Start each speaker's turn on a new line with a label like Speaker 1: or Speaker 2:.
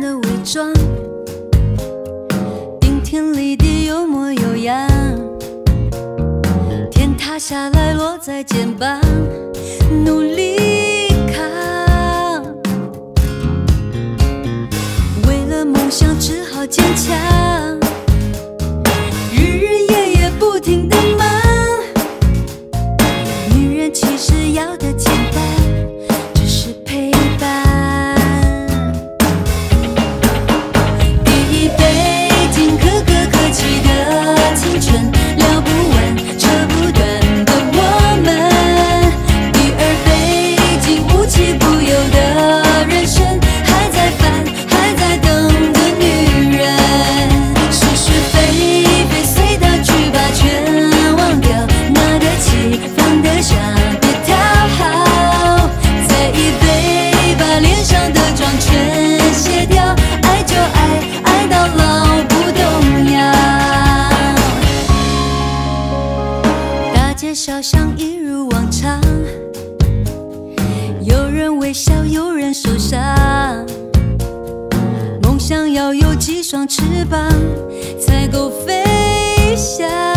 Speaker 1: 的伪装，顶天立地有模有样，天塌下来落在肩膀，努力扛，为了梦想只好坚强，一如往常，有人微笑，有人受伤。梦想要有几双翅膀，才够飞翔。